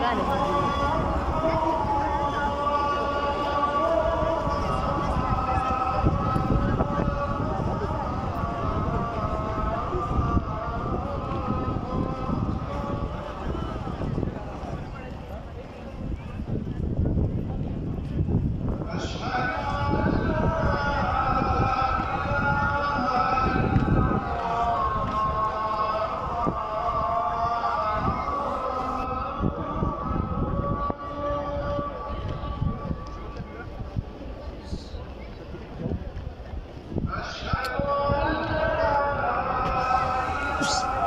Ra. Oops.